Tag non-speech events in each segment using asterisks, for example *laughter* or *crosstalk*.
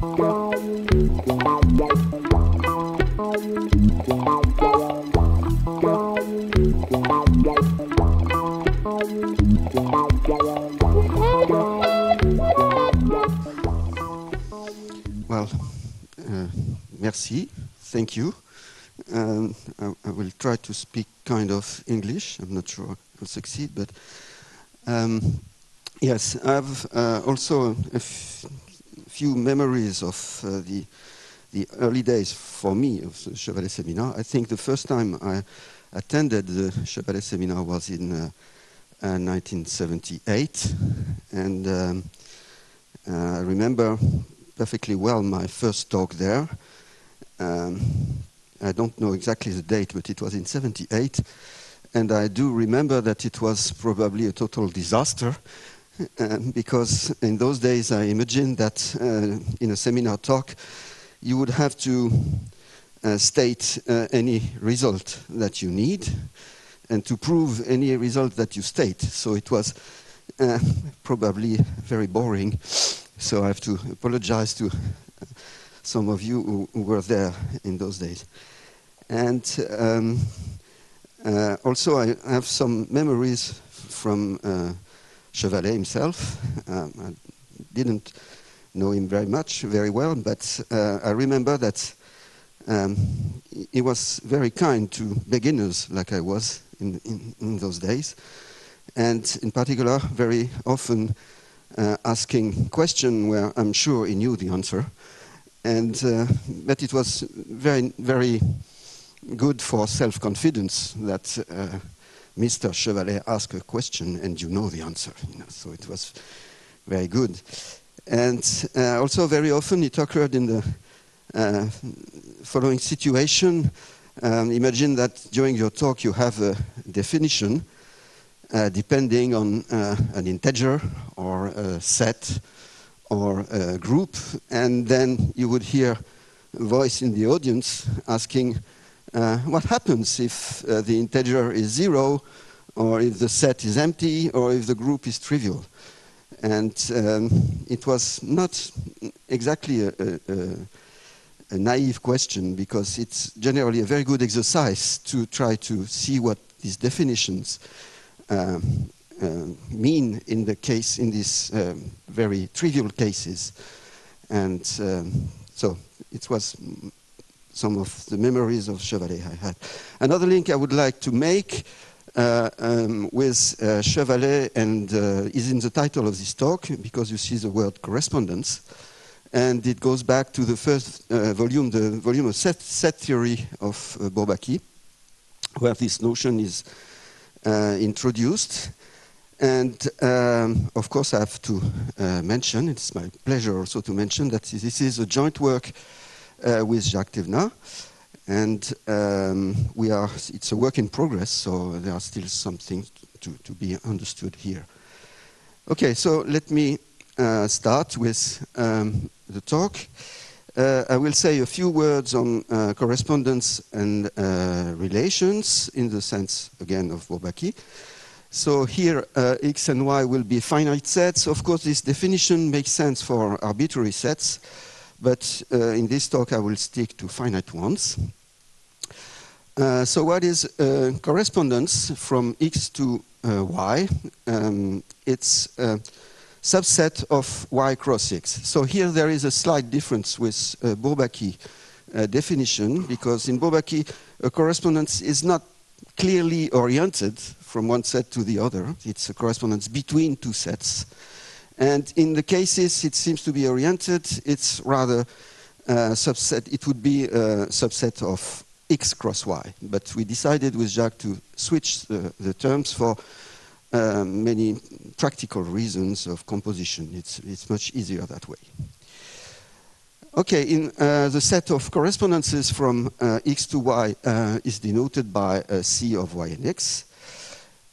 Well, uh, merci. Thank you. Um, I, I will try to speak kind of English. I'm not sure I'll succeed, but um, yes, I have uh, also few memories of uh, the the early days for me of the Chevalley Seminar. I think the first time I attended the Chevalley Seminar was in uh, uh, 1978, and um, uh, I remember perfectly well my first talk there. Um, I don't know exactly the date, but it was in 78. And I do remember that it was probably a total disaster um, because in those days I imagined that uh, in a seminar talk you would have to uh, state uh, any result that you need and to prove any result that you state. So it was uh, probably very boring. So I have to apologize to some of you who, who were there in those days. And um, uh, also, I have some memories from uh, Chevalley himself. Um, I didn't know him very much, very well, but uh, I remember that um, he was very kind to beginners, like I was in, in, in those days, and in particular, very often uh, asking questions where I'm sure he knew the answer, and uh, but it was very, very good for self-confidence that uh, Mr. Chevalley asked a question and you know the answer. You know, so it was very good. And uh, also very often it occurred in the uh, following situation. Um, imagine that during your talk you have a definition uh, depending on uh, an integer or a set or a group, and then you would hear a voice in the audience asking, uh, what happens if uh, the integer is zero, or if the set is empty, or if the group is trivial? And um, it was not exactly a, a, a, naive question because it's generally a very good exercise to try to see what these definitions uh, mean in the case in these um, very trivial cases. And um, so it was some of the memories of Chevalley I had. Another link I would like to make uh, um, with uh, and uh, is in the title of this talk because you see the word correspondence. And it goes back to the first uh, volume, the volume of set, set theory of uh, Bourbaki, where this notion is uh, introduced. And um, of course, I have to mention, it's my pleasure also to mention that this is a joint work with Jacques Thévenaz. And um, we are, it's a work in progress, so there are still some things to, to be understood here. Okay, so let me uh, start with um, the talk. Uh, I will say a few words on uh, correspondence and uh, relations in the sense, again, of Bourbaki. So here, uh, x and y will be finite sets. Of course, this definition makes sense for arbitrary sets. But uh, in this talk, I will stick to finite ones. Uh, so what is uh, correspondence from x to y? Um, it's a subset of y cross x. So here there is a slight difference with uh, Bourbaki uh, definition, because in Bourbaki, a correspondence is not clearly oriented from one set to the other. It's a correspondence between two sets. And in the cases it seems to be oriented, it's rather a subset, it would be a subset of x cross y. But we decided with Jacques to switch the, the terms for uh, many practical reasons of composition. It's, it's much easier that way. Okay, in uh, the set of correspondences from uh, x to y uh, is denoted by C of y and x.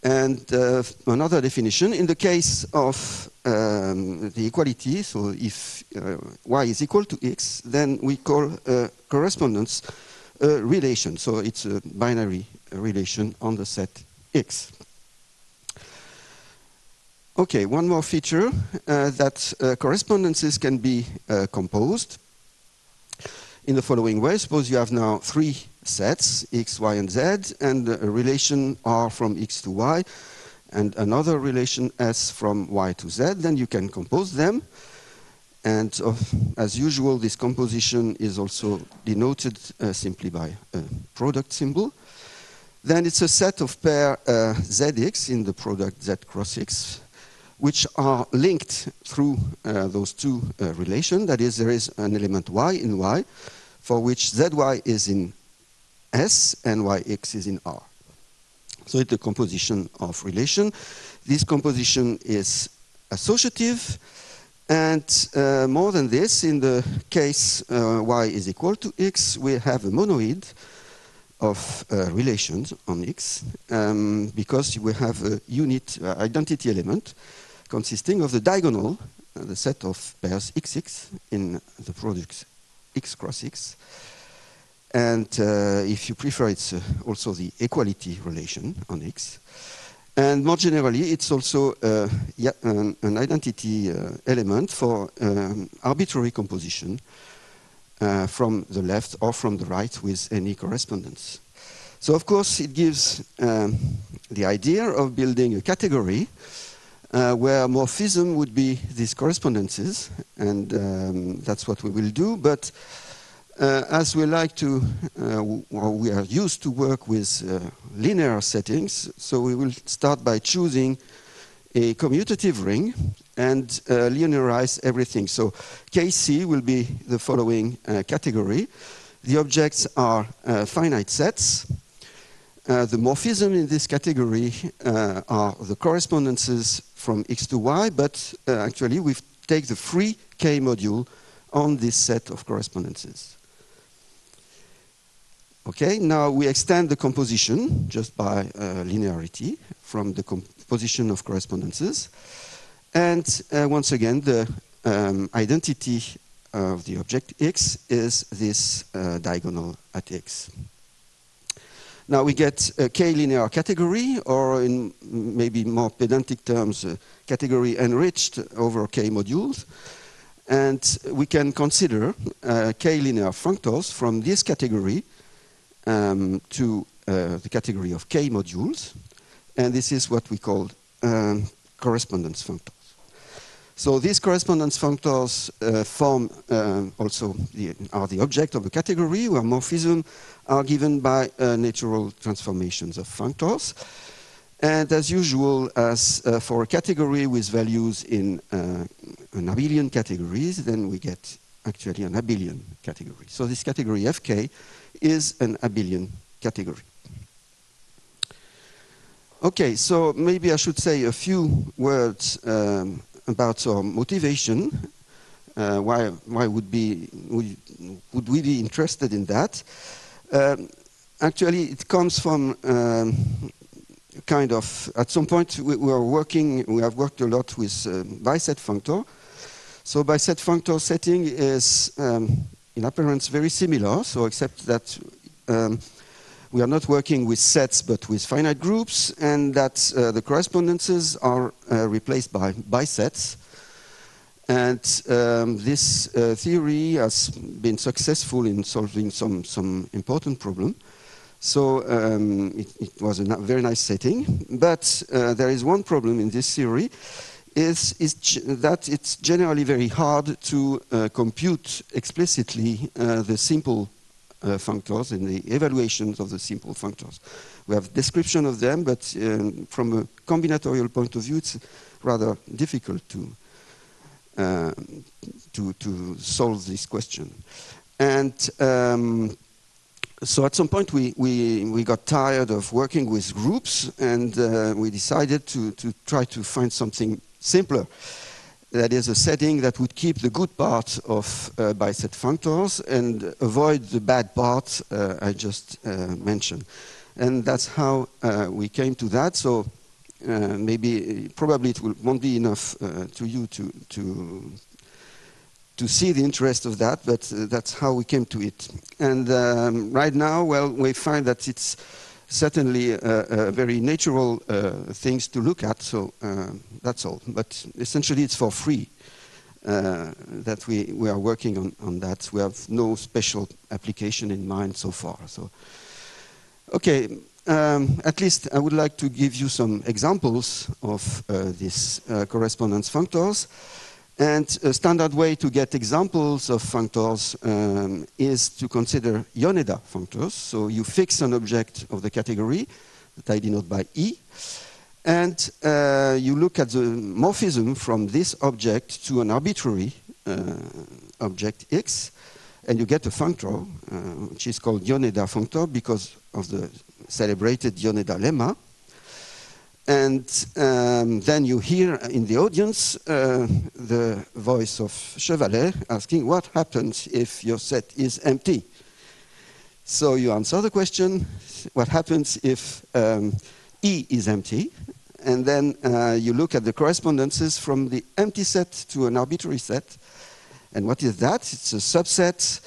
And uh, another definition, in the case of um, the equality, so if uh, y is equal to x, then we call uh, correspondence a relation. So it's a binary relation on the set x. Okay, one more feature uh, that uh, correspondences can be uh, composed in the following way. Suppose you have now three sets, x, y, and z, and a relation r from x to y, and another relation s from y to z, then you can compose them. And as usual, this composition is also denoted uh, simply by a product symbol. Then it's a set of pair uh, zx in the product z cross x, which are linked through uh, those two uh, relations. That is, there is an element y in y, for which zy is in S and yx is in R. So it's a composition of relation. This composition is associative, and uh, more than this, in the case uh, y is equal to x, we have a monoid of uh, relations on x um, because we have a unit uh, identity element consisting of the diagonal, uh, the set of pairs xx in the product x cross x. And uh, if you prefer, it's also the equality relation on x. And more generally, it's also uh, yeah, an, an, identity uh, element for um, arbitrary composition uh, from the left or from the right with any correspondence. So of course, it gives um, the idea of building a category uh, where morphism would be these correspondences, and um, that's what we will do. But uh, as we like to, uh, or we are used to work with uh, linear settings, so we will start by choosing a commutative ring and uh, linearize everything. So KC will be the following uh, category. The objects are uh, finite sets. the morphism in this category are the correspondences from x to y, but actually we take the free K module on this set of correspondences. Okay, now we extend the composition just by uh, linearity from the composition of correspondences. And uh, once again, the um, identity of the object x is this uh, diagonal at x. Now we get a k-linear category, or in maybe more pedantic terms, category enriched over k modules. And we can consider uh, k-linear functors from this category um, to uh, the category of K modules, and this is what we call um, correspondence functors. So these correspondence functors uh, form uh, also the, are the object of a category where morphisms are given by uh, natural transformations of functors. And as usual, as uh, for a category with values in uh, an abelian categories, then we get actually an abelian category. So this category Fk is an abelian category. Okay, so maybe I should say a few words um, about our motivation. Uh, why why would, be, would, would we be interested in that? Um, actually, it comes from um, kind of, at some point we, we, are working, we have worked a lot with uh, biset functor. So biset functor setting is um, in appearance very similar, so except that um, we are not working with sets but with finite groups, and that uh, the correspondences are uh, replaced by bisets. And um, this uh, theory has been successful in solving some, some important problem. So um, it, it, was a very nice setting. But uh, there is one problem in this theory, is, is that it's generally very hard to uh, compute explicitly uh, the simple uh, functors and the evaluations of the simple functors. We have description of them, but um, from a combinatorial point of view, it's rather difficult to, uh, to, to solve this question. And um, so at some point we, we, we got tired of working with groups and uh, we decided to, to try to find something simpler. That is a setting that would keep the good part of uh, biset functors and avoid the bad part uh, I just uh, mentioned. And that's how uh, we came to that. So uh, maybe, probably it will, won't be enough to you to, to, to see the interest of that, but that's how we came to it. And um, right now, well, we find that it's certainly uh, uh, very natural uh, things to look at, so uh, that's all. But essentially it's for free uh, that we, we are working on, on that. We have no special application in mind so far. So, Okay, um, at least I would like to give you some examples of uh, these correspondence functors. And a standard way to get examples of functors um, is to consider Yoneda functors. So you fix an object of the category that I denote by E, and uh, you look at the morphism from this object to an arbitrary uh, object X, and you get a functor, uh, which is called Yoneda functor because of the celebrated Yoneda lemma. And um, then you hear in the audience uh, the voice of Chevalley asking, what happens if your set is empty? So you answer the question, what happens if um, E is empty? And then uh, you look at the correspondences from the empty set to an arbitrary set. And what is that? It's a subset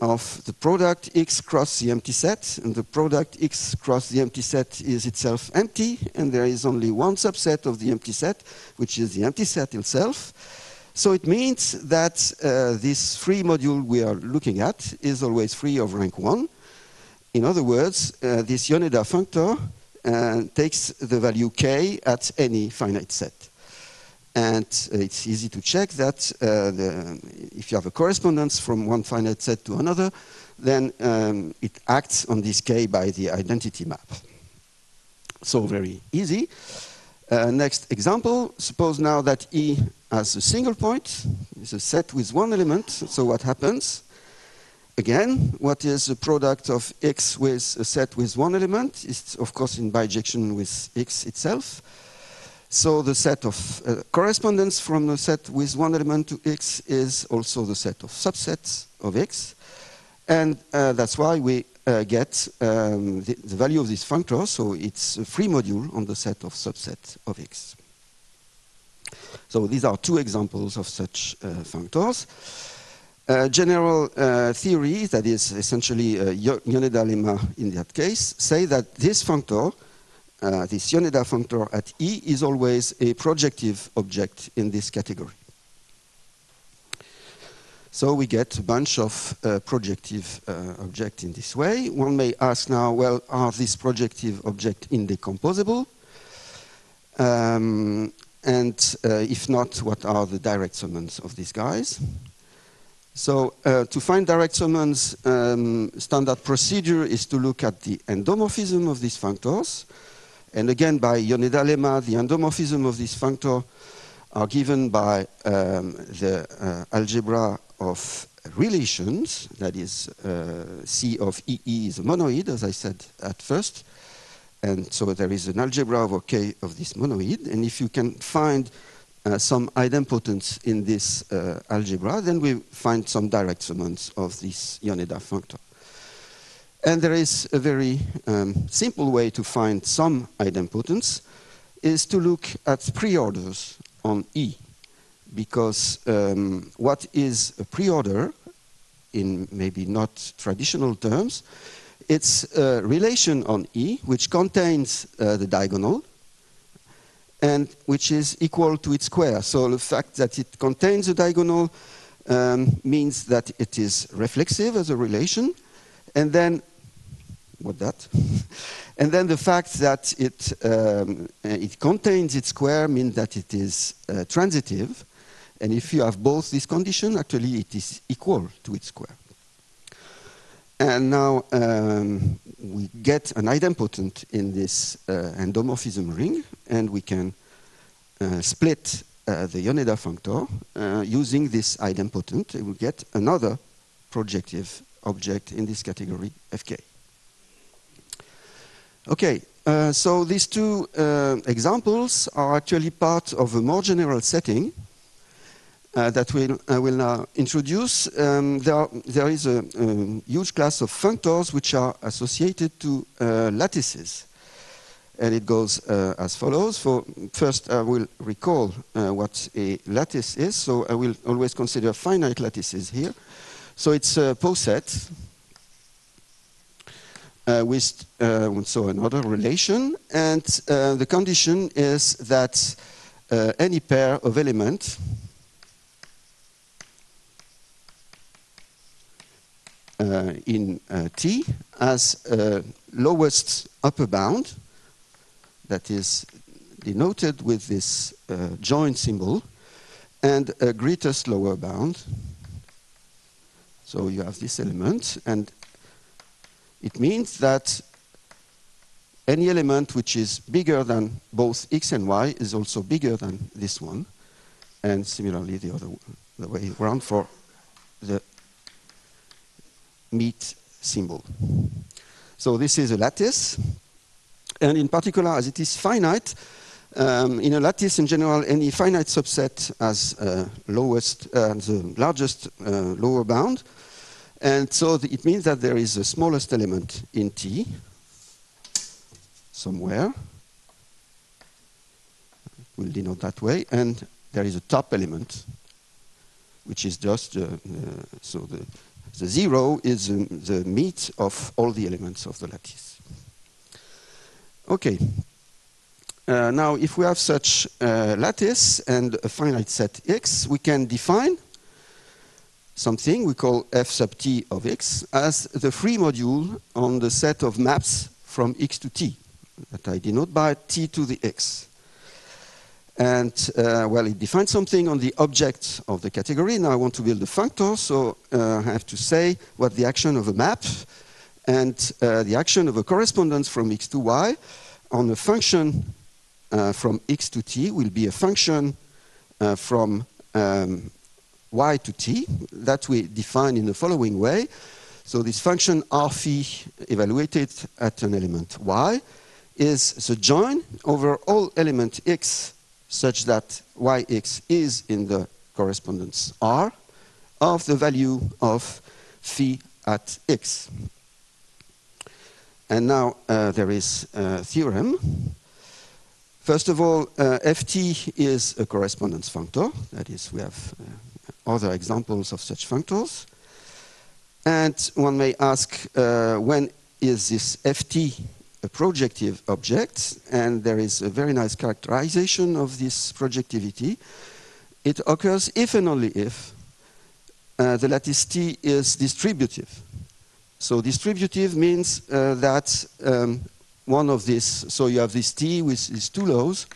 of the product x cross the empty set, and the product x cross the empty set is itself empty, and there is only one subset of the empty set, which is the empty set itself. So it means that uh, this free module we are looking at is always free of rank 1. In other words, uh, this Yoneda functor uh, takes the value k at any finite set. And it's easy to check that uh, the, if you have a correspondence from one finite set to another, then um, it acts on this K by the identity map. So very easy. Uh, next example, suppose now that E has a single point, it's a set with one element, so what happens? Again, what is the product of X with a set with one element? It's of course in bijection with X itself. So the set of uh, correspondence from the set with one element to X is also the set of subsets of X. And uh, that's why we uh, get um, the, the, value of this functor, so it's a free module on the set of subsets of X. So these are two examples of such uh, functors. Uh, general uh, theory, that is essentially uh, Yoneda lemma in that case, say that this functor uh, this Yoneda functor at E is always a projective object in this category. So we get a bunch of uh, projective uh, objects in this way. One may ask now, well, are these projective objects indecomposable? Um, and uh, if not, what are the direct summands of these guys? So uh, to find direct summands, um, standard procedure is to look at the endomorphism of these functors. And again, by Yoneda lemma, the endomorphism of this functor are given by um, the uh, algebra of relations, that is, uh, C of EE is a monoid, as I said at first. And so there is an algebra over K of this monoid. And if you can find uh, some idempotence in this uh, algebra, then we find some direct summands of this Yoneda functor. And there is a very um, simple way to find some idempotence is to look at preorders on E. Because um, what is a preorder, in maybe not traditional terms, it's a relation on E which contains uh, the diagonal and which is equal to its square. So the fact that it contains a diagonal um, means that it is reflexive as a relation and then, what that? *laughs* and then the fact that it, um, it contains its square means that it is uh, transitive. And if you have both these conditions, actually it is equal to its square. And now um, we get an idempotent in this uh, endomorphism ring, and we can uh, split uh, the Yoneda functor uh, using this idempotent, and we get another projective object in this category, fk. Okay, uh, so these two uh, examples are actually part of a more general setting uh, that we'll, I will now introduce. Um, there, are, there is a, huge class of functors which are associated to uh, lattices. And it goes uh, as follows. For first, I will recall uh, what a lattice is. So I will always consider finite lattices here. So it's a poset. uh, with uh, so another relation, and uh, the condition is that uh, any pair of elements uh, in uh, T has a lowest upper bound that is denoted with this join symbol and a greatest lower bound. So you have this element, and it means that any element which is bigger than both x and y is also bigger than this one, and similarly the other the way around for the meet symbol. So this is a lattice, and in particular, as it is finite, um, in a lattice, in general, any finite subset has uh, lowest, uh, the largest uh, lower bound. And so it means that there is the smallest element in T somewhere. We'll denote that way. And there is a top element, which is just, uh, so the, the zero is um, the meet of all the elements of the lattice. Okay, uh, now, if we have such a lattice and a finite set x, we can define something we call f sub t of x as the free module on the set of maps from x to t that I denote by t to the x. And, uh, well, it defines something on the object of the category. Now I want to build a functor, so uh, I have to say what the action of a map and uh, the action of a correspondence from x to y on a function uh, from x to t will be a function uh, from um, y to t that we define in the following way. So this function r phi evaluated at an element y is the join over all element x such that yx is in the correspondence r of the value of phi at x. And now uh, there is a theorem First of all, uh, ft is a correspondence functor. That is, we have uh, other examples of such functors. And one may ask, uh, when is this ft a projective object? And there is a very nice characterization of this projectivity. It occurs if and only if uh, the lattice T is distributive. So distributive means uh, that um, one of these. So you have this T with these two lows.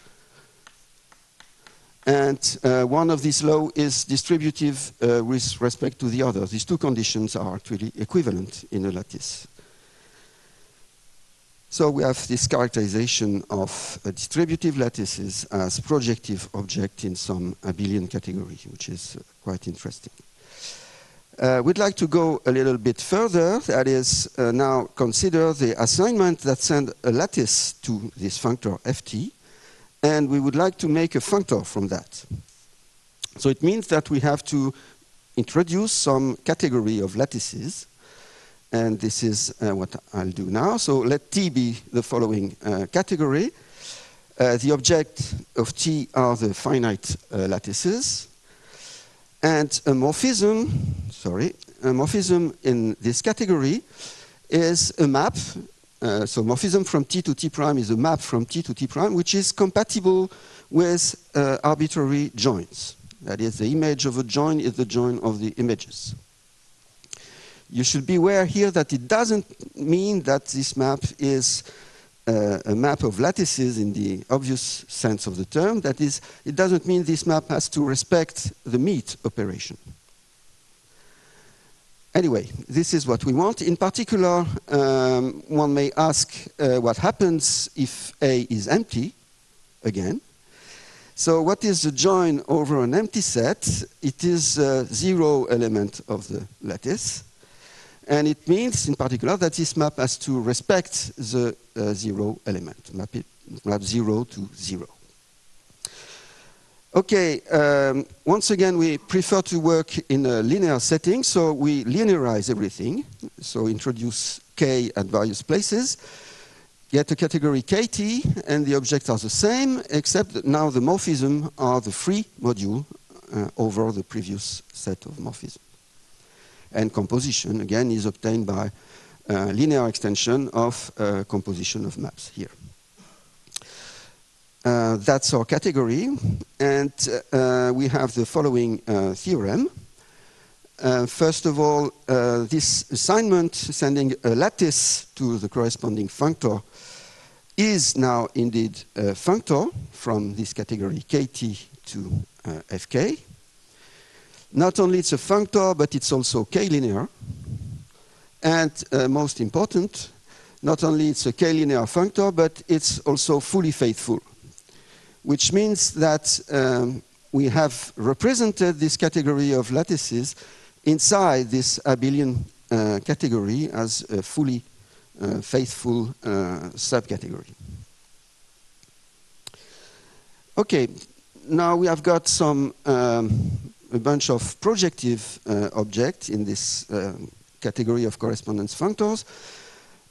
And uh, one of these laws is distributive uh, with respect to the other. These two conditions are actually equivalent in a lattice. So we have this characterization of distributive lattices as projective object in some abelian category, which is uh, quite interesting. Uh, we'd like to go a little bit further, that is, uh, now consider the assignment that send a lattice to this functor ft, and we would like to make a functor from that. So it means that we have to introduce some category of lattices, and this is uh, what I'll do now. So let T be the following uh, category. Uh, the object of T are the finite uh, lattices, and a morphism, sorry, a morphism in this category is a map. Uh, so morphism from T to T prime is a map from T to T prime, which is compatible with uh, arbitrary joins. That is, the image of a join is the join of the images. You should be aware here that it doesn't mean that this map is uh, a map of lattices in the obvious sense of the term. That is, it doesn't mean this map has to respect the meet operation. Anyway, this is what we want. In particular, um, one may ask uh, what happens if A is empty, again. So what is the join over an empty set? It is a zero element of the lattice. And it means, in particular, that this map has to respect the uh, zero element, map, it, map zero to zero. Okay, um, once again, we prefer to work in a linear setting, so we linearize everything. So introduce k at various places, get a category kt, and the objects are the same, except that now the morphism are the free module uh, over the previous set of morphisms and composition, again, is obtained by uh, linear extension of uh, composition of maps here. Uh, that's our category, and uh, we have the following uh, theorem. Uh, first of all, this assignment, sending a lattice to the corresponding functor, is now indeed a functor from this category kt to fk. Not only it's a functor, but it's also k-linear. And uh, most important, not only it's a k-linear functor, but it's also fully faithful, which means that um, we have represented this category of lattices inside this abelian uh, category as a fully uh, faithful uh, subcategory. Okay, now we have got some um, a bunch of projective uh, objects in this uh, category of correspondence functors.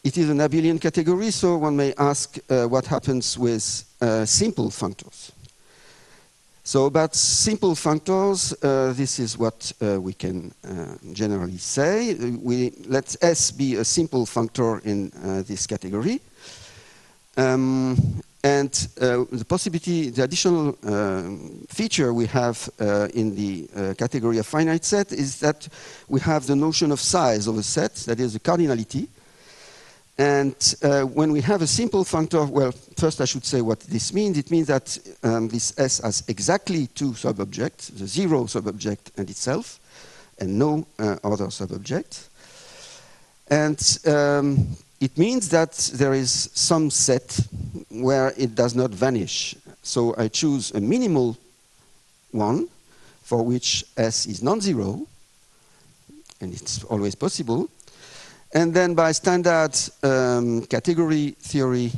It is an abelian category, so one may ask uh, what happens with uh, simple functors. So about simple functors, uh, this is what we can generally say. We, let S be a simple functor in this category. Um, and uh, the possibility, the additional uh, feature we have uh, in the uh, category of finite set is that we have the notion of size of a set, that is the cardinality. And uh, when we have a simple functor, well, first I should say what this means. It means that um, this S has exactly two subobjects, the zero subobject and itself, and no uh, other subobject. And um, it means that there is some set where it does not vanish. So I choose a minimal one for which S is non-zero, and it's always possible. And then by standard um, category theory,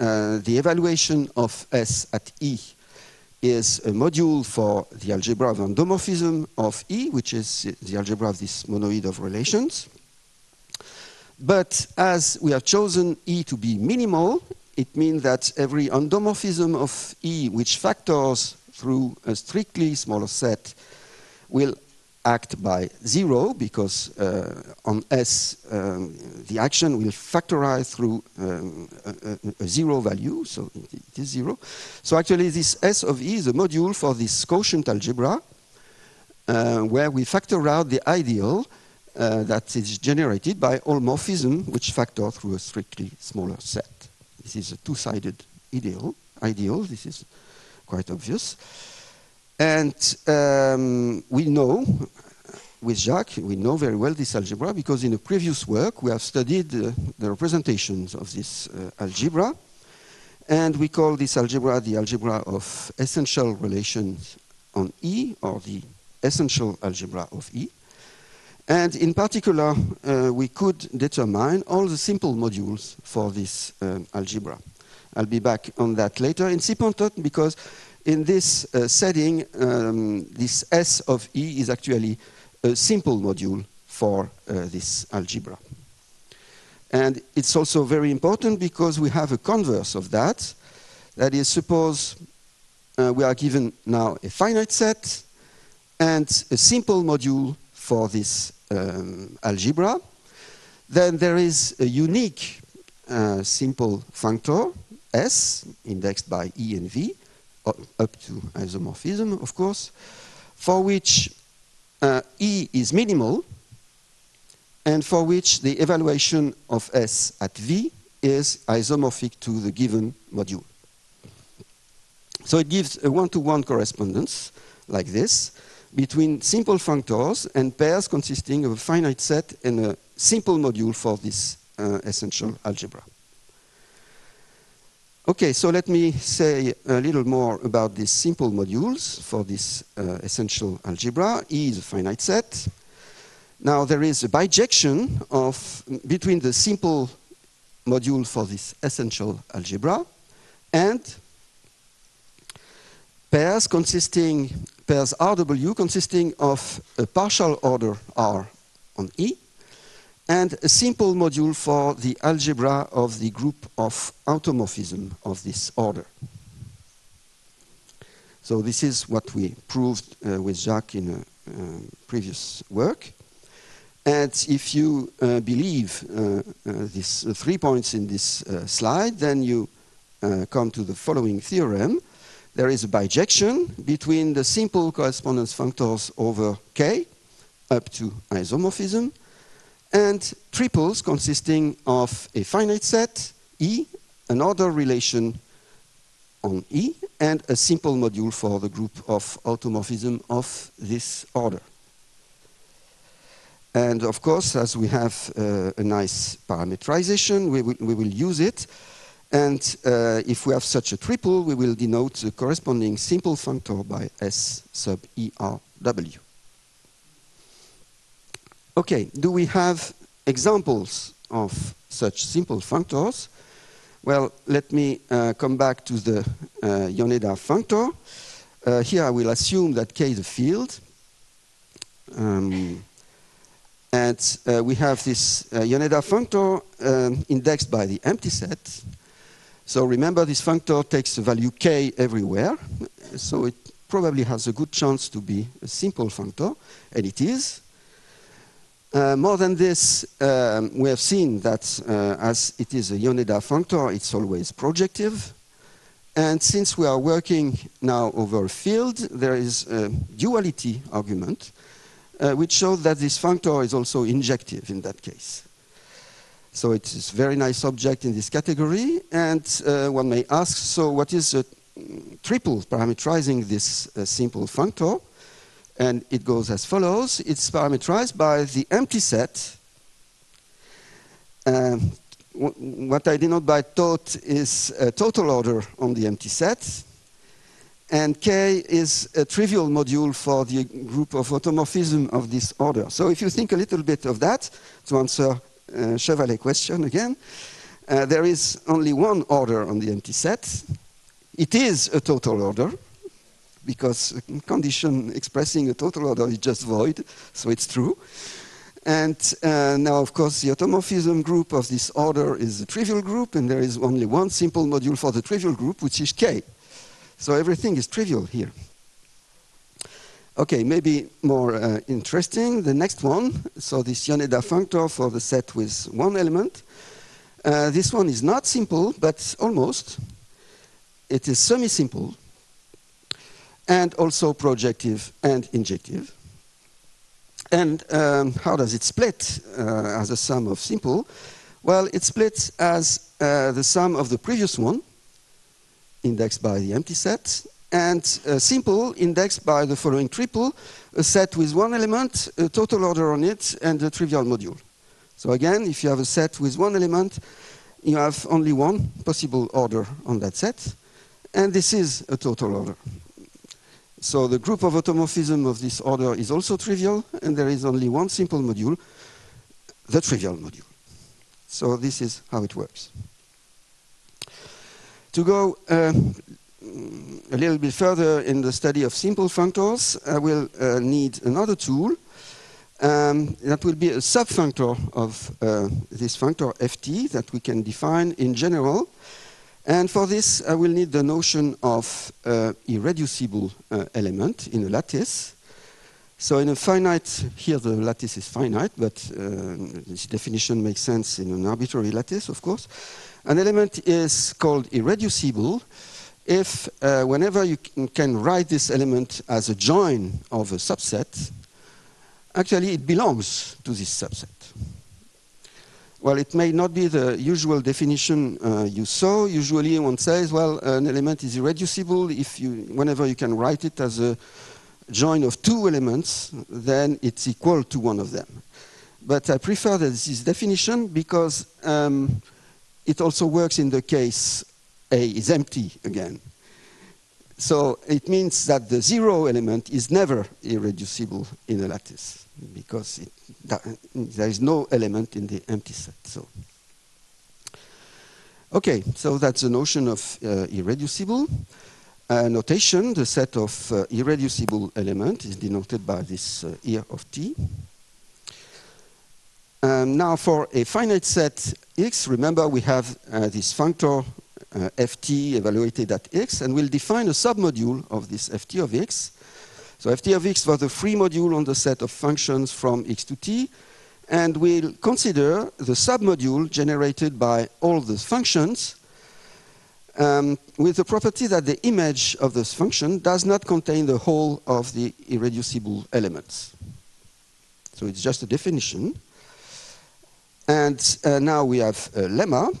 uh, the evaluation of S at E is a module for the algebra of endomorphism of E, which is the algebra of this monoid of relations. But as we have chosen E to be minimal, it means that every endomorphism of E which factors through a strictly smaller set will act by zero because uh, on S um, the action will factorize through um, a, a, zero value, so it is zero. So actually this S of E is a module for this quotient algebra uh, where we factor out the ideal uh, that is generated by holomorphism, which factor through a strictly smaller set. This is a two-sided ideal. Ideal. This is quite obvious. And um, we know, with Jacques, we know very well this algebra because in a previous work we have studied uh, the representations of this uh, algebra. And we call this algebra the algebra of essential relations on E, or the essential algebra of E. And in particular, uh, we could determine all the simple modules for this um, algebra. I'll be back on that later. It's important because in this uh, setting, um, this S of E is actually a simple module for uh, this algebra. And it's also very important because we have a converse of that. That is, suppose uh, we are given now a finite set and a simple module for this um, algebra. Then there is a unique uh, simple functor, S, indexed by E and V, up to isomorphism, of course, for which uh, E is minimal, and for which the evaluation of S at V is isomorphic to the given module. So it gives a one-to-one -one correspondence like this between simple functors and pairs consisting of a finite set and a simple module for this uh, essential algebra. Okay, so let me say a little more about these simple modules for this uh, essential algebra. E is a finite set. Now there is a bijection of between the simple module for this essential algebra and pairs consisting pairs RW consisting of a partial order R on E and a simple module for the algebra of the group of automorphism of this order. So this is what we proved uh, with Jacques in a um, previous work. And if you uh, believe uh, uh, these three points in this slide, then you come to the following theorem. There is a bijection between the simple correspondence functors over K up to isomorphism and triples consisting of a finite set, E, an order relation on E, and a simple module for the group of automorphism of this order. And of course, as we have uh, a nice parametrization, we we will use it. And uh, if we have such a triple, we will denote the corresponding simple functor by S sub ERW. Okay, do we have examples of such simple functors? Well, let me uh, come back to the uh, Yoneda functor. Uh, here I will assume that K is a field. Um, and uh, we have this uh, Yoneda functor um, indexed by the empty set. So remember, this functor takes a value k everywhere. So it probably has a good chance to be a simple functor, and it is. Uh, more than this, um, we have seen that uh, as it is a Yoneda functor, it's always projective. And since we are working now over a field, there is a duality argument, uh, which shows that this functor is also injective in that case. So it is a very nice object in this category. And uh, one may ask, so what is a triple parametrizing this uh, simple functor? And it goes as follows. It's parameterized by the empty set. Um, what I denote by tot is a total order on the empty set. And K is a trivial module for the group of automorphism of this order. So if you think a little bit of that, to answer Chevalley question again, uh, there is only one order on the empty set. It is a total order because condition expressing a total order is just void, so it's true. And uh, now, of course, the automorphism group of this order is a trivial group, and there is only one simple module for the trivial group, which is K. So everything is trivial here. Okay, maybe more uh, interesting, the next one. So this Yoneda functor for the set with one element. Uh, this one is not simple, but almost. It is semi-simple and also projective and injective. And um, how does it split uh, as a sum of simple? Well, it splits as uh, the sum of the previous one, indexed by the empty set, and uh, simple, indexed by the following triple, a set with one element, a total order on it, and a trivial module. So again, if you have a set with one element, you have only one possible order on that set, and this is a total order. So the group of automorphism of this order is also trivial, and there is only one simple module, the trivial module. So this is how it works. To go uh, a little bit further in the study of simple functors, I will uh, need another tool. Um, that will be a subfunctor of uh, this functor ft that we can define in general and for this, I will need the notion of uh, irreducible uh, element in a lattice. So in a finite, here the lattice is finite, but uh, this definition makes sense in an arbitrary lattice, of course. An element is called irreducible if uh, whenever you can write this element as a join of a subset, actually it belongs to this subset. Well, it may not be the usual definition uh, you saw. Usually one says, well, an element is irreducible if you, whenever you can write it as a join of two elements, then it's equal to one of them. But I prefer this definition because um, it also works in the case A is empty again. So it means that the zero element is never irreducible in a lattice because it, that, there is no element in the empty set. So, okay, so that's the notion of uh, irreducible. Uh, notation, the set of uh, irreducible element is denoted by this uh, ear of t. Um, now for a finite set x, remember we have uh, this functor uh, ft evaluated at x, and we'll define a submodule of this ft of x. So ft of x was the free module on the set of functions from x to t, and we'll consider the submodule generated by all the functions um, with the property that the image of this function does not contain the whole of the irreducible elements. So it's just a definition. And uh, now we have a lemma.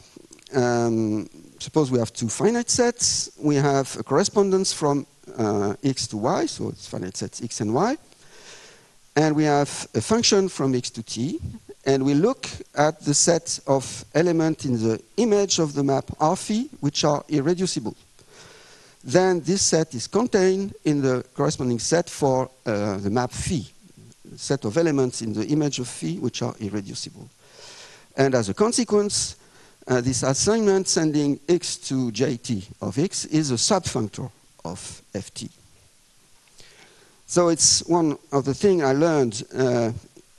Um, suppose we have two finite sets. We have a correspondence from uh, x to y, so it's finite sets x and y. And we have a function from x to t. And we look at the set of elements in the image of the map R phi, which are irreducible. Then this set is contained in the corresponding set for uh, the map phi, set of elements in the image of phi, which are irreducible. And as a consequence, uh, this assignment sending x to jt of x is a subfunctor of ft. So it's one of the things I learned uh,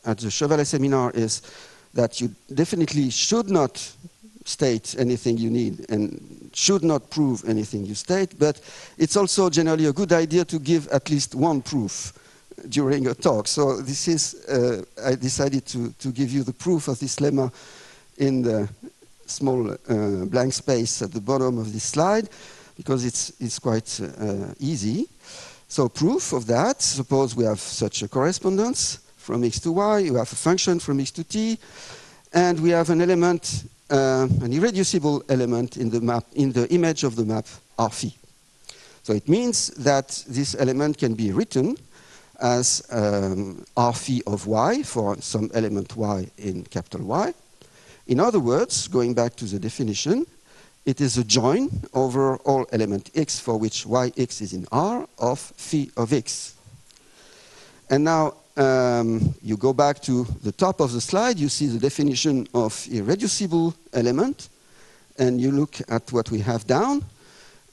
at the Chevalley seminar is that you definitely should not state anything you need and should not prove anything you state, but it's also generally a good idea to give at least one proof during a talk. So this is, uh, I decided to, to give you the proof of this lemma in the small uh, blank space at the bottom of this slide because it's, it's quite uh, easy. So proof of that, suppose we have such a correspondence from x to y, you have a function from x to t, and we have an element, uh, an irreducible element in the map, in the image of the map R phi. So it means that this element can be written as um, R phi of y for some element y in capital Y. In other words, going back to the definition, it is a join over all element x for which yx is in R of phi of x. And now um, you go back to the top of the slide, you see the definition of irreducible element, and you look at what we have down,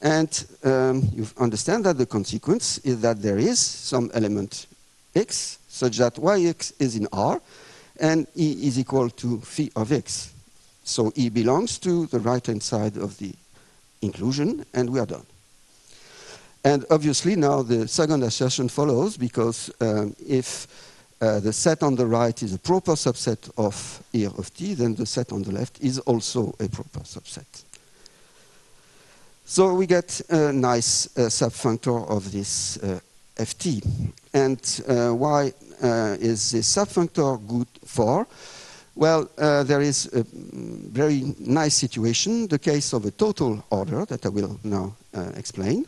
and um, you understand that the consequence is that there is some element x, such that yx is in R, and E is equal to phi of x. So E belongs to the right-hand side of the inclusion, and we are done. And obviously now the second assertion follows because um, if uh, the set on the right is a proper subset of E of t, then the set on the left is also a proper subset. So we get a nice uh, subfunctor of this uh, ft. And uh, why uh, is this subfunctor good for? Well, uh, there is a very nice situation, the case of a total order that I will now uh, explain.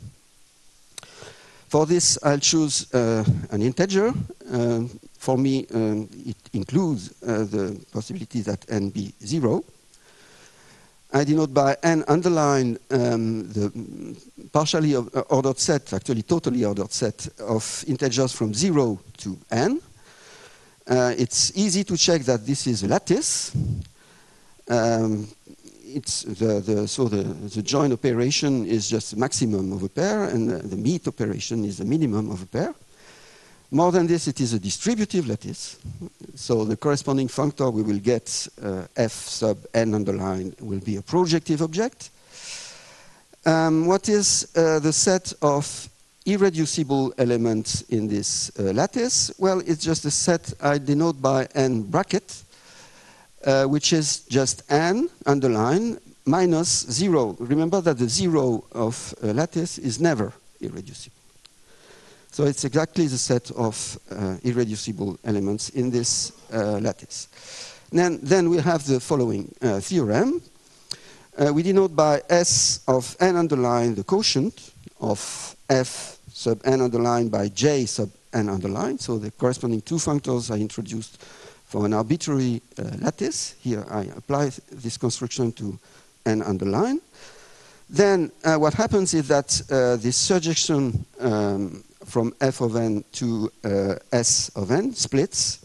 For this, I'll choose uh, an integer. Um, for me, um, it includes uh, the possibility that n be zero. I denote by n underline um, the partially uh, ordered set, actually totally ordered set of integers from zero to n. Uh, it's easy to check that this is a lattice. Um, it's the, the, so the, the join operation is just the maximum of a pair, and the, the meet operation is the minimum of a pair. More than this, it is a distributive lattice. So the corresponding functor we will get, uh, f sub n underline, will be a projective object. Um, what is uh, the set of irreducible elements in this uh, lattice? Well, it's just a set I denote by n bracket, uh, which is just n underline minus zero. Remember that the zero of a lattice is never irreducible. So it's exactly the set of uh, irreducible elements in this uh, lattice. Then, then we have the following uh, theorem. Uh, we denote by S of n underline the quotient of f sub n underline by j sub n underline. So the corresponding two functors are introduced for an arbitrary uh, lattice. Here I apply this construction to n underline. Then uh, what happens is that uh, this surjection um, from f of n to uh, s of n splits.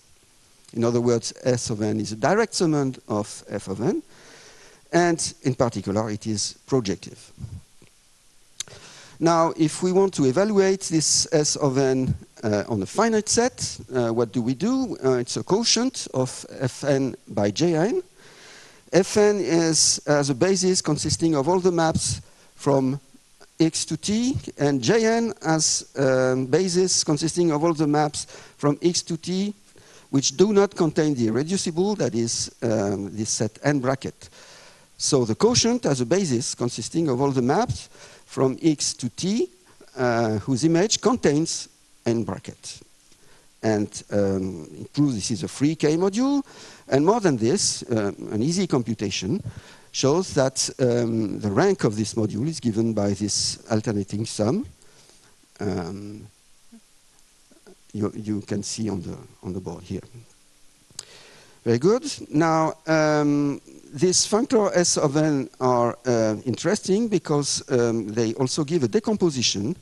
In other words, s of n is a direct summand of f of n. And in particular, it is projective. Now, if we want to evaluate this S of n uh, on a finite set, uh, what do we do? Uh, it's a quotient of Fn by Jn. Fn is as a basis consisting of all the maps from x to t, and Jn as um, basis consisting of all the maps from x to t which do not contain the irreducible, that is um, this set n bracket. So the quotient has a basis consisting of all the maps from x to t, uh, whose image contains n bracket. And um, it proves this is a free K module. And more than this, uh, an easy computation shows that um, the rank of this module is given by this alternating sum. Um, you, you, can see on the, on the board here. Very good. Now, um, these functor S of n are uh, interesting because um, they also give a decomposition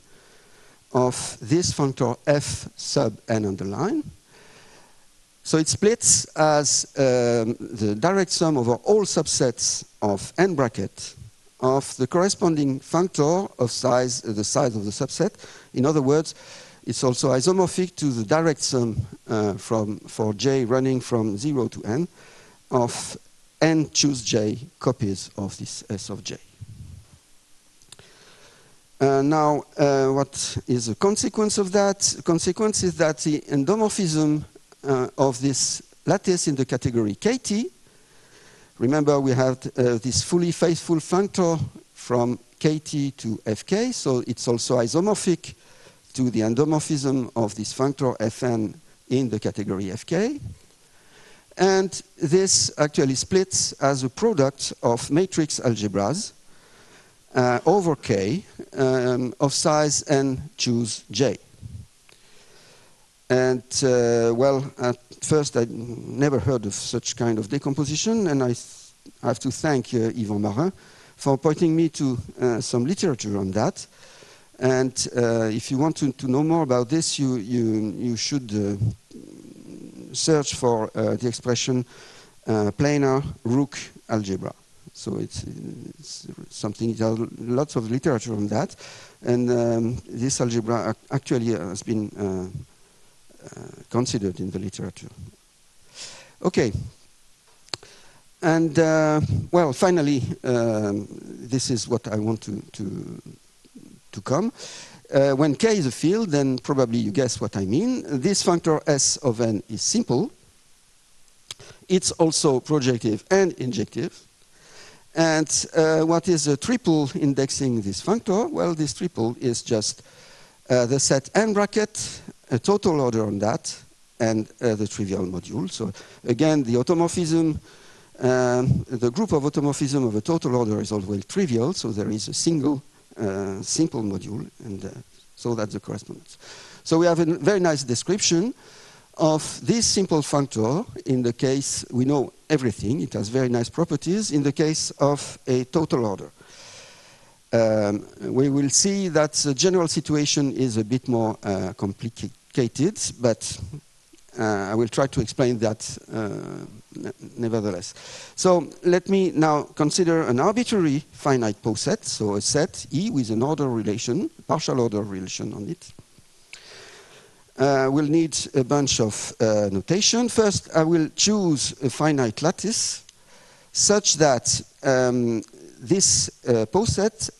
of this functor f sub n underline. So it splits as um, the direct sum over all subsets of n bracket of the corresponding functor of size, uh, the size of the subset. In other words, it's also isomorphic to the direct sum uh, from, for j running from 0 to n of n choose j copies of this S of j. Uh, now, uh, what is the consequence of that? The consequence is that the endomorphism uh, of this lattice in the category KT, remember we have uh, this fully faithful functor from KT to FK, so it's also isomorphic to the endomorphism of this functor Fn in the category Fk. And this actually splits as a product of matrix algebras uh, over K um, of size n choose J. And uh, well, at first I never heard of such kind of decomposition, and I, I have to thank uh, Ivan Marin for pointing me to uh, some literature on that. And uh, if you want to, to, know more about this, you, you, you should uh, search for uh, the expression planar Rook algebra. So it's, it's something, lots of literature on that. And um, this algebra actually has been considered in the literature. Okay. And, uh, well, finally, um, this is what I want to, to, to come. Uh, when k is a field, then probably you guess what I mean. This functor S of n is simple. It's also projective and injective. And uh, what is a triple indexing this functor? Well, this triple is just uh, the set n bracket, a total order on that, and uh, the trivial module. So again, the automorphism, um, the group of automorphism of a total order is always trivial, so there is a single uh, simple module, and uh, so that's the correspondence. So we have a very nice description of this simple functor, in the case we know everything, it has very nice properties, in the case of a total order. Um, we will see that the general situation is a bit more uh, complicated, but uh, I will try to explain that uh, nevertheless. So let me now consider an arbitrary finite poset, so a set E with an order relation, partial order relation on it uh, we'll need a bunch of uh, notation. First, I will choose a finite lattice such that um, this uh, poset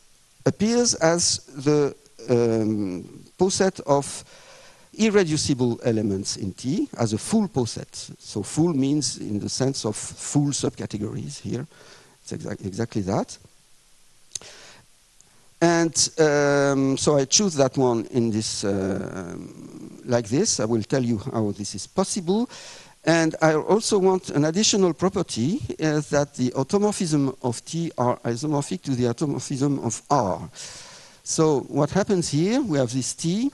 appears as the um, poset of irreducible elements in T as a full poset. So full means in the sense of full subcategories here. It's exa exactly that. And um, so I choose that one in this, uh, like this. I will tell you how this is possible. And I also want an additional property uh, that the automorphism of T are isomorphic to the automorphism of R. So what happens here, we have this T,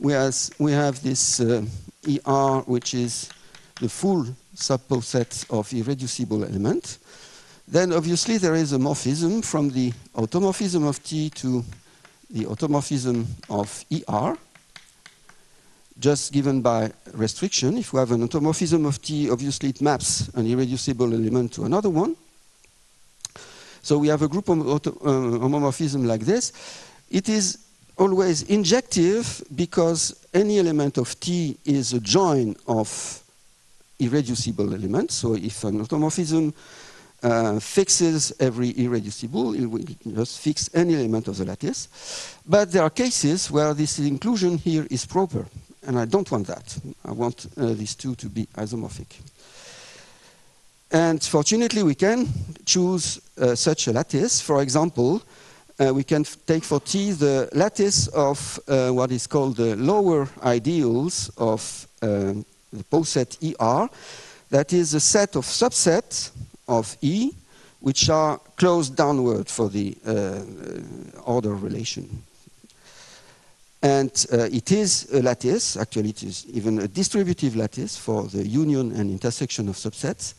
we have this uh, ER, which is the full subposet of irreducible element. Then obviously there is a morphism from the automorphism of T to the automorphism of ER, just given by restriction. If we have an automorphism of T, obviously it maps an irreducible element to another one. So we have a group of auto, uh, homomorphism like this. It is always injective because any element of T is a join of irreducible elements. So if an automorphism uh, fixes every irreducible, it will just fix any element of the lattice. But there are cases where this inclusion here is proper. and I don't want that. I want uh, these two to be isomorphic. And fortunately, we can choose uh, such a lattice. For example, uh, we can take for T the lattice of uh, what is called the lower ideals of uh, the poset ER. That is a set of subsets of E which are closed downward for the uh, order relation. And uh, it is a lattice, actually it is even a distributive lattice for the union and intersection of subsets.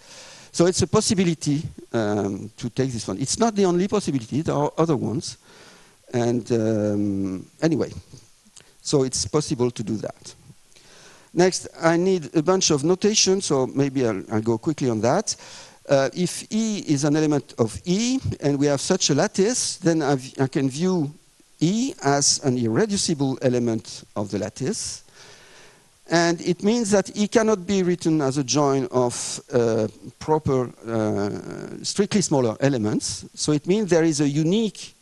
So it's a possibility um, to take this one. It's not the only possibility, there are other ones. And um, anyway, so it's possible to do that. Next, I need a bunch of notation, so maybe I'll, I'll go quickly on that. Uh, if E is an element of E, and we have such a lattice, then I've, i can view E as an irreducible element of the lattice. And it means that E cannot be written as a join of uh, proper, uh, strictly smaller elements. So it means there is a unique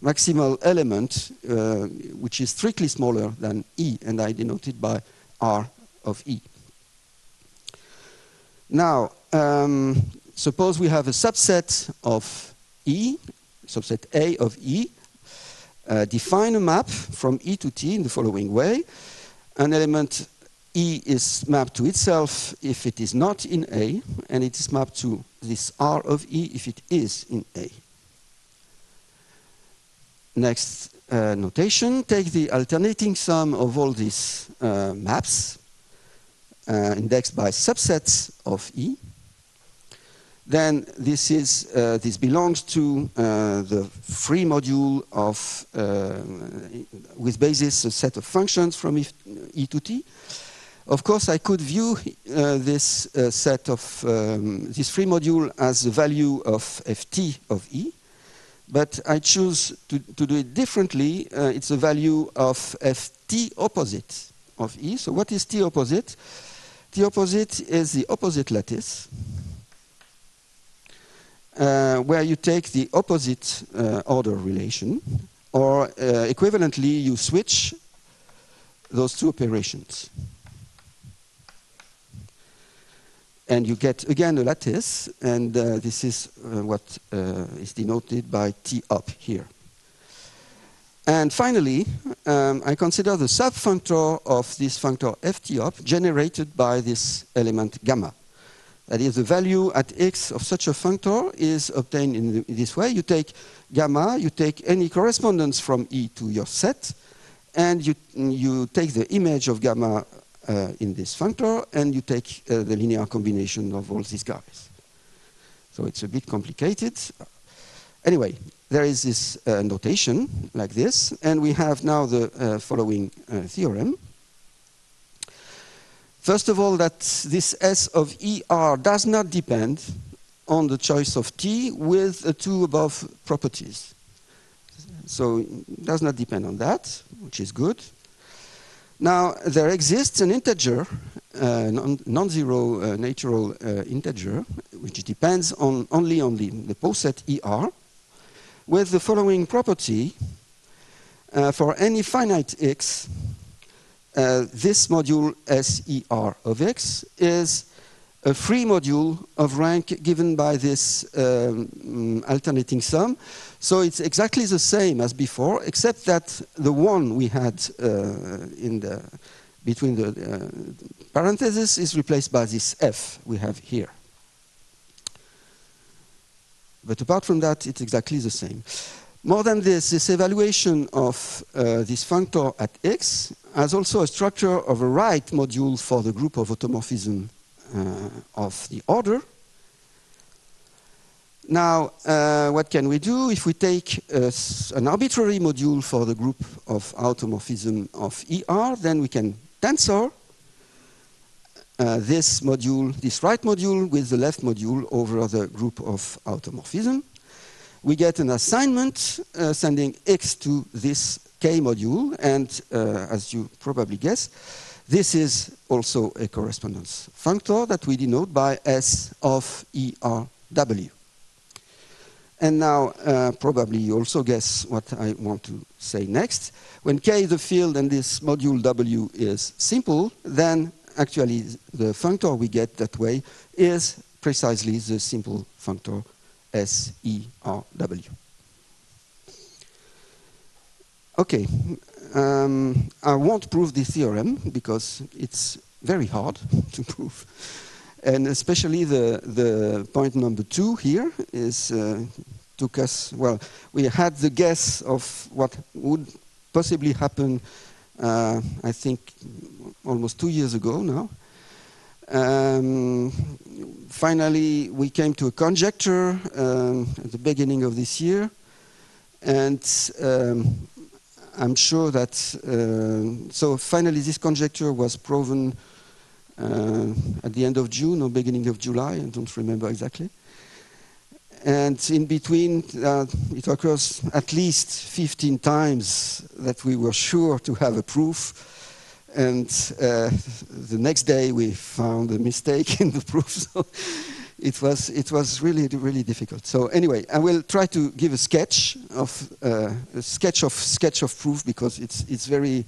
maximal element uh, which is strictly smaller than E, and I denote it by R of E. Now, um, suppose we have a subset of E, subset A of E, uh, define a map from E to T in the following way. An element E is mapped to itself if it is not in A, and it is mapped to this R of E if it is in A. Next uh, notation, take the alternating sum of all these uh, maps uh, indexed by subsets of E. Then this, is, uh, this belongs to uh, the free module of, uh, with basis a set of functions from e, e to T. Of course, I could view uh, this uh, set of um, this free module as the value of ft of e, but I choose to, to do it differently. Uh, it's a value of ft opposite of e. So what is t opposite? T opposite is the opposite lattice, uh, where you take the opposite uh, order relation, or uh, equivalently, you switch those two operations. And you get again a lattice, and uh, this is uh, what uh, is denoted by T up here. And finally, um, I consider the subfunctor of this functor ft up generated by this element gamma. That is, the value at x of such a functor is obtained in, the, in this way. You take gamma, you take any correspondence from E to your set, and you, you take the image of gamma uh, in this functor, and you take uh, the linear combination of all these guys. So it's a bit complicated. Anyway, there is this uh, notation like this, and we have now the uh, following uh, theorem. First of all, that this S of ER does not depend on the choice of T with the two above properties. So it does not depend on that, which is good. Now, there exists an integer, uh, non-zero uh, natural uh, integer, which depends on only on the, the poset ER, with the following property. Uh, for any finite x, uh, this module SER of x is a free module of rank given by this um, alternating sum. So it's exactly the same as before, except that the one we had uh, in the between the uh, parentheses is replaced by this f we have here. But apart from that, it's exactly the same. More than this, this evaluation of uh, this functor at x has also a structure of a right module for the group of automorphism of the order. Now, uh, what can we do? If we take uh, an arbitrary module for the group of automorphism of ER, then we can tensor uh, this module, this right module with the left module over the group of automorphism. We get an assignment uh, sending X to this K module, and uh, as you probably guess, this is also a correspondence functor that we denote by S of ERW. And now, uh, probably you also guess what I want to say next. When k is a field and this module w is simple, then actually the functor we get that way is precisely the simple functor S, E, R, W. Okay, um, I won't prove this theorem because it's very hard *laughs* to prove. And especially the, the point number two here is uh, took us, well, we had the guess of what would possibly happen, uh, I think, almost two years ago now. Um, finally, we came to a conjecture um, at the beginning of this year, and um, I'm sure that, uh, so finally this conjecture was proven uh, at the end of June or beginning of July, I don't remember exactly. And in between, uh, it occurs at least 15 times that we were sure to have a proof. And uh, the next day we found a mistake *laughs* in the proof. So it was, it was really, really difficult. So anyway, I will try to give a sketch of, uh, a sketch of, sketch of proof because it's, it's very,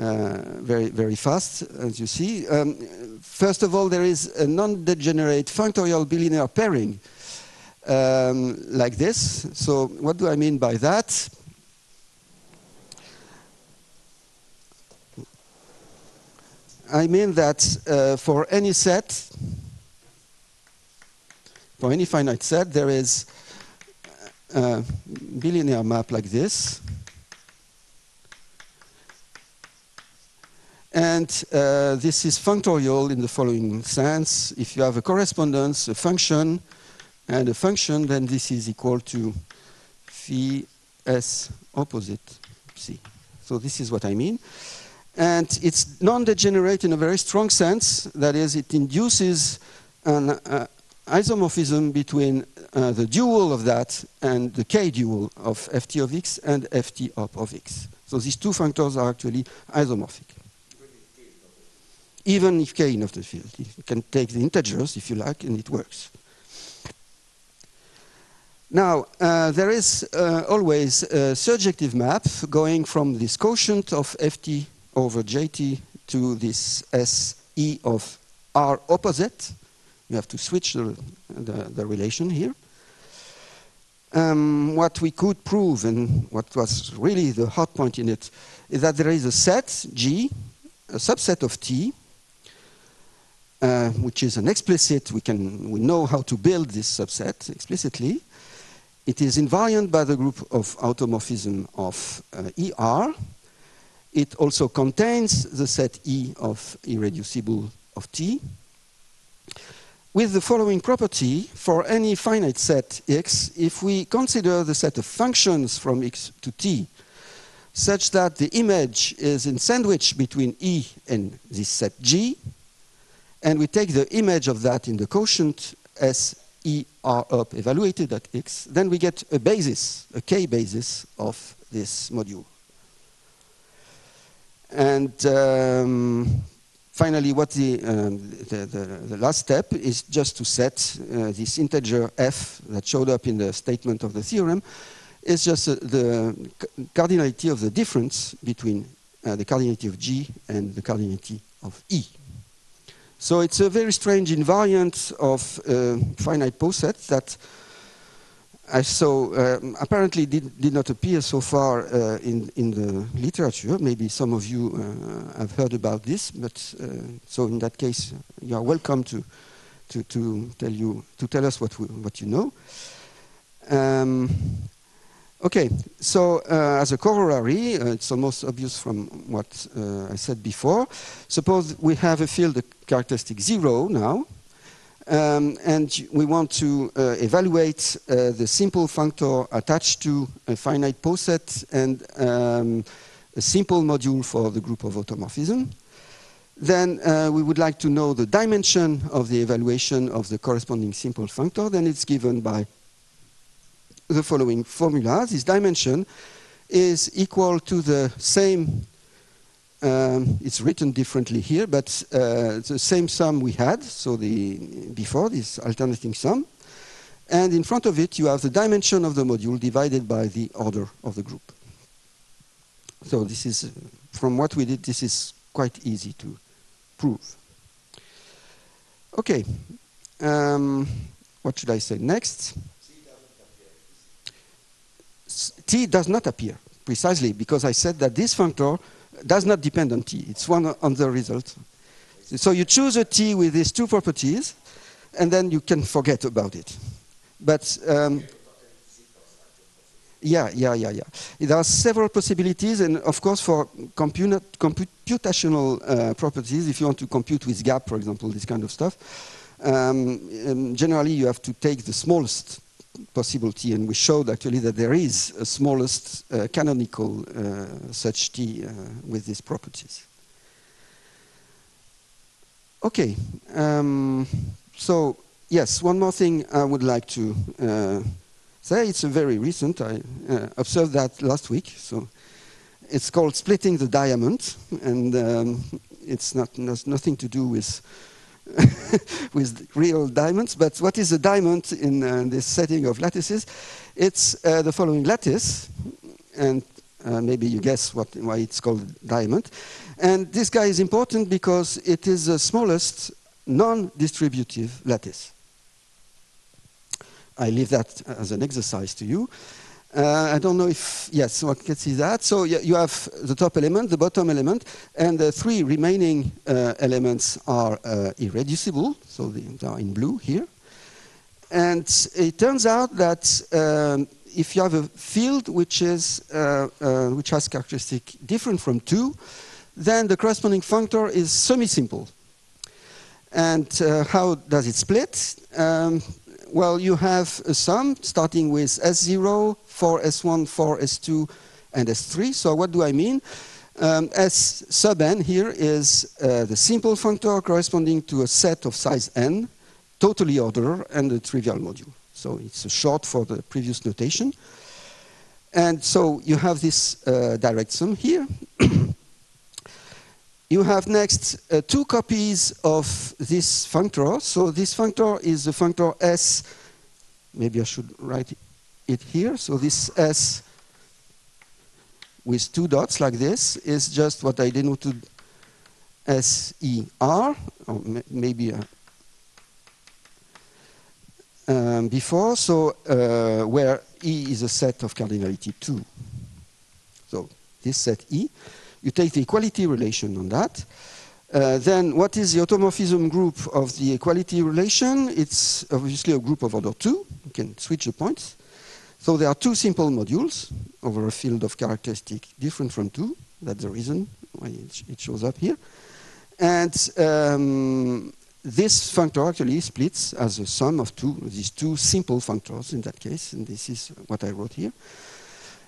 uh, very, very fast, as you see. Um, first of all, there is a non-degenerate functorial bilinear pairing um, like this. So what do I mean by that? I mean that uh, for any set, for any finite set, there is a bilinear map like this. And uh, this is functorial in the following sense. If you have a correspondence, a function, and a function, then this is equal to phi s opposite c. So this is what I mean. And it's non-degenerate in a very strong sense. That is, it induces an uh, isomorphism between uh, the dual of that and the k dual of ft of x and ft op of x. So these two functors are actually isomorphic even if k of the field. You can take the integers if you like, and it works. Now, uh, there is uh, always a surjective map going from this quotient of ft over jt to this se of r opposite. You have to switch the, the, the relation here. Um, what we could prove, and what was really the hot point in it, is that there is a set, G, a subset of T, uh, which is an explicit, we, can, we know how to build this subset explicitly. It is invariant by the group of automorphism of uh, ER. It also contains the set E of irreducible of T. With the following property, for any finite set X, if we consider the set of functions from X to T such that the image is in sandwich between E and this set G, and we take the image of that in the quotient as E R up evaluated at X, then we get a basis, a K basis of this module. And um, finally, what the, um, the, the, the, last step is just to set uh, this integer f that showed up in the statement of the theorem is just uh, the cardinality of the difference between uh, the cardinality of G and the cardinality of E. So it's a very strange invariant of uh, finite posets that I saw uh, apparently did, did, not appear so far uh, in, in the literature. Maybe some of you uh, have heard about this, but uh, so in that case, you are welcome to, to, to, tell, you, to tell us what, we, what you know. Um, Okay, so uh, as a corollary, uh, it's almost obvious from what uh, I said before. Suppose we have a field characteristic zero now, um, and we want to uh, evaluate uh, the simple functor attached to a finite poset and um, a simple module for the group of automorphism. Then uh, we would like to know the dimension of the evaluation of the corresponding simple functor. Then it's given by the following formula. This dimension is equal to the same, um, it's written differently here, but uh, the same sum we had, so the before, this alternating sum. And in front of it, you have the dimension of the module divided by the order of the group. So this is, from what we did, this is quite easy to prove. Okay. Um, what should I say next? T does not appear, precisely because I said that this functor does not depend on T. It's one on the result. So you choose a T with these two properties, and then you can forget about it. But um, yeah, yeah, yeah, yeah. There are several possibilities, and of course, for comput computational uh, properties, if you want to compute with gap, for example, this kind of stuff, um, um, generally you have to take the smallest possible t, and we showed actually that there is a smallest uh, canonical uh, such t uh, with these properties. Okay, um, so yes, one more thing I would like to uh, say. It's a very recent. I observed that last week. So it's called splitting the diamond, and um, it's not nothing to do with *laughs* with real diamonds. But what is a diamond in uh, this setting of lattices? It's uh, the following lattice, and uh, maybe you guess what, why it's called diamond. And this guy is important because it is the smallest non-distributive lattice. I leave that as an exercise to you. Uh, I don't know if, yes, one can see that. So you have the top element, the bottom element, and the three remaining uh, elements are uh, irreducible, so they are in blue here. And it turns out that um, if you have a field which, is, uh, uh, which has characteristic different from 2, then the corresponding functor is semi-simple. And uh, how does it split? Um, well, you have a sum starting with S0, 4S1, 4S2, and S3. So what do I mean? Um, S sub n here is uh, the simple functor corresponding to a set of size n, totally ordered, and a trivial module. So it's a short for the previous notation. And so you have this uh, direct sum here. *coughs* you have next uh, two copies of this functor. So this functor is the functor S. Maybe I should write it here. So this S with two dots like this is just what I denoted S-E-R, or maybe uh, um, before, so uh, where E is a set of cardinality 2. So this set E. You take the equality relation on that. Uh, then what is the automorphism group of the equality relation? It's obviously a group of order 2. You can switch the points. So there are two simple modules over a field of characteristic different from 2. That's the reason why it shows up here. And um, this functor actually splits as a sum of two, these two simple functors in that case, and this is what I wrote here.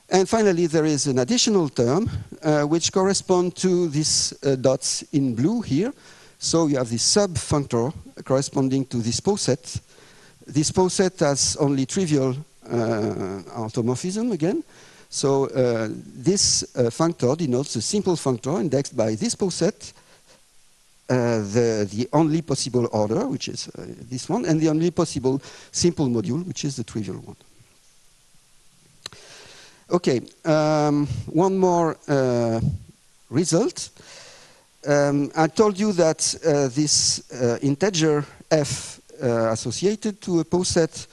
And finally, there is an additional term uh, which corresponds to these uh, dots in blue here. So you have this sub-functor corresponding to this poset. This poset has only trivial automorphism again. So uh, this uh, functor denotes a simple functor indexed by this poset, uh, the, the only possible order, which is uh, this one, and the only possible simple module, which is the trivial one. Okay, um, one more uh, result. Um, I told you that uh, this uh, integer f uh, associated to a poset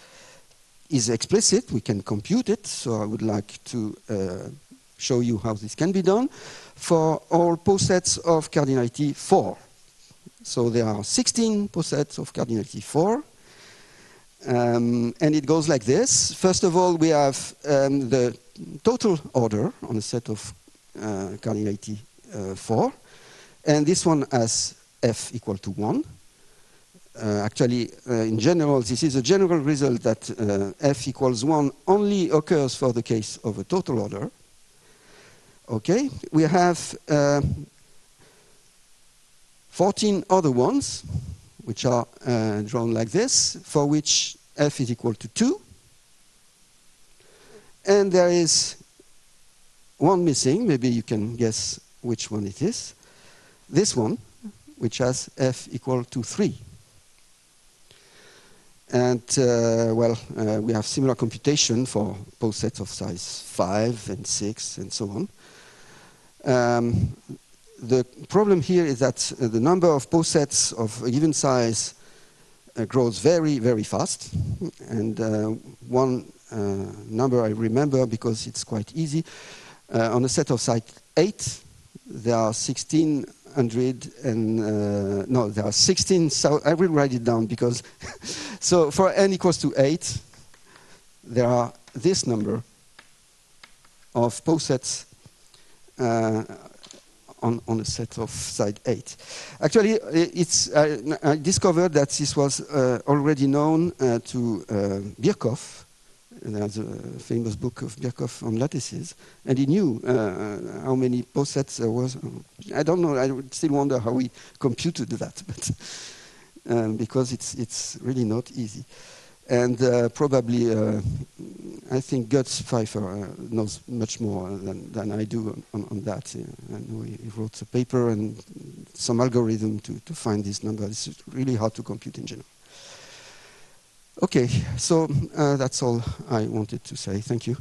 is explicit. We can compute it, so I would like to uh, show you how this can be done for all posets of cardinality 4. So there are 16 posets of cardinality 4. Um, and it goes like this. First of all, we have um, the total order on a set of uh, cardinality uh, 4. And this one has f equal to 1. Uh, actually, uh, in general, this is a general result that uh, f equals 1 only occurs for the case of a total order. Okay, we have uh, 14 other ones, which are drawn like this, for which f is equal to 2. And there is one missing, maybe you can guess which one it is. This one, which has f equal to 3. And uh, well, uh, we have similar computation for posets of size 5 and 6 and so on. Um, the problem here is that uh, the number of posets of a given size uh, grows very, very fast. And uh, one uh, number I remember because it's quite easy, on a set of size 8, there are 1600 and, no, there are 16, so I will write it down because, *laughs* so for n equals to 8, there are this number of posets uh, on, on a set of side 8. Actually, it's, I discovered that this was uh, already known uh, to uh, Birkhoff. There's a famous book of Birkhoff on lattices, and he knew uh, how many posets there was. I don't know, I would still wonder how he computed that, *laughs* but um, because it's, it's really not easy. And uh, probably, uh, I think Götz Pfeiffer uh, knows much more than, than I do on, on that. I know he wrote a paper and some algorithm to, to find this number. It's really hard to compute in general. Okay, so uh, that's all I wanted to say. Thank you.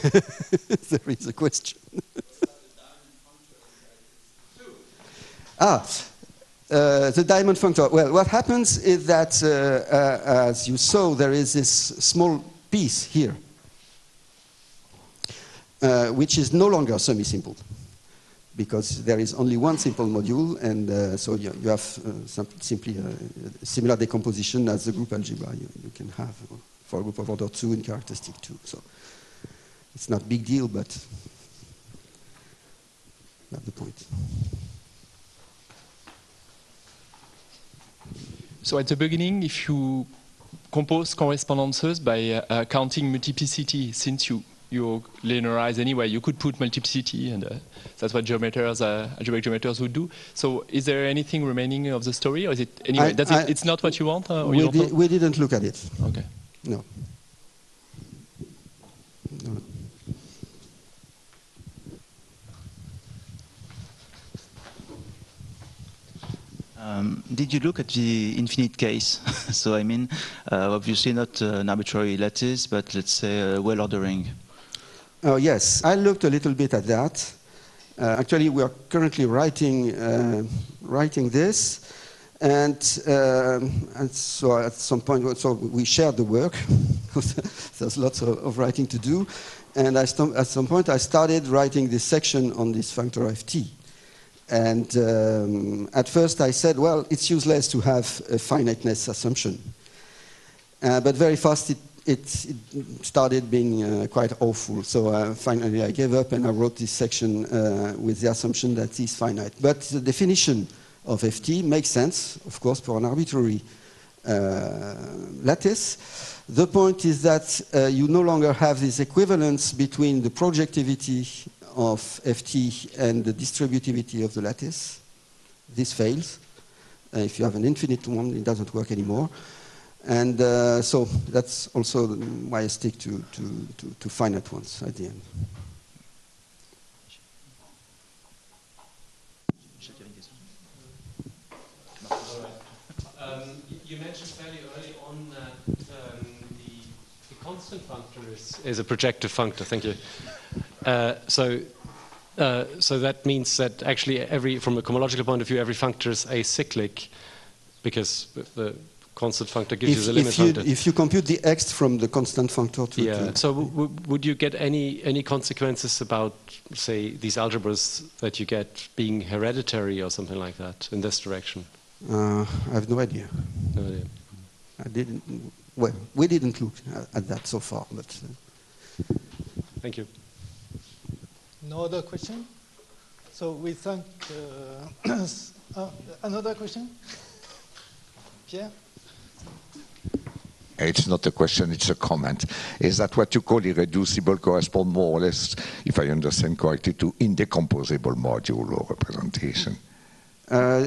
*laughs* there is a question. *laughs* ah, uh, the diamond functor. Well, what happens is that, uh, uh, as you saw, there is this small piece here, uh, which is no longer semi-simple, because there is only one simple module, and uh, so you, you have uh, simply a similar decomposition as the group algebra you, you, can have for a group of order 2 in characteristic 2. So it's not a big deal, but not the point. So at the beginning, if you compose correspondences by uh, counting multiplicity, since you you linearize anyway, you could put multiplicity, and uh, that's what geometers, uh, algebraic geometers would do. So, is there anything remaining of the story, or is it anyway? I, I, it, it's not what you want. Uh, we, you di we didn't look at it. Okay. No. Um, did you look at the infinite case? *laughs* so I mean, uh, obviously not uh, an arbitrary lattice, but let's say uh, well ordering. Oh yes, I looked a little bit at that. Uh, actually, we are currently writing uh, writing this, and, um, and so at some point, so we shared the work. *laughs* There's lots of, of, writing to do, and I at some point I started writing this section on this functor of t. And um, at first I said, well, it's useless to have a finiteness assumption. Uh, but very fast it, it, it started being uh, quite awful. So uh, finally I gave up and I wrote this section uh, with the assumption that it's finite. But the definition of ft makes sense, of course, for an arbitrary uh, lattice. The point is that uh, you no longer have this equivalence between the projectivity of ft and the distributivity of the lattice. This fails. Uh, if you have an infinite one, it doesn't work anymore. And uh, so that's also why I stick to, to, to, to finite ones at the end. Um, you mentioned fairly early on that um, the, the, constant functor is, is a projective functor. Thank you. Uh, so, uh, so that means that actually every, from a cohomological point of view, every functor is acyclic because the constant functor gives if, you the limit if you, functor. If you compute the Ext from the constant functor to... Yeah, to so would you get any, any consequences about, say, these algebras that you get being hereditary or something like that in this direction? Uh, I have no idea. No idea. I didn't, well, we didn't look at that so far, but... Uh. Thank you. No other question? So we thank. Uh, *clears throat* uh, another question? Pierre? it's not a question, it's a comment, is that what you call irreducible correspond more or less, if I understand correctly, to indecomposable module or representation? Uh,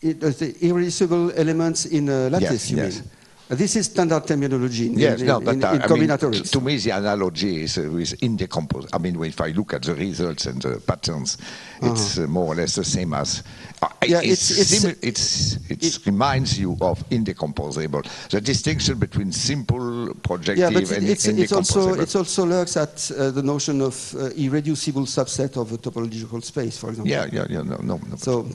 it, uh, the irreducible elements in a lattice, Yes, you yes. mean? This is standard terminology in, Yes, in, no, but in, uh, in I mean, to, combinatorics. me the analogy is uh, with indecomposable. I mean, if I look at the results and the patterns, it's uh, more or less the same as. Yeah, it's, it's- it's- it's, it reminds you of indecomposable. The distinction between simple projective yeah, but and it, it's, it's also indecomposable. it's also looks at uh, the notion of uh, irreducible subset of a topological space, for example. yeah, yeah, yeah, no, no. no. So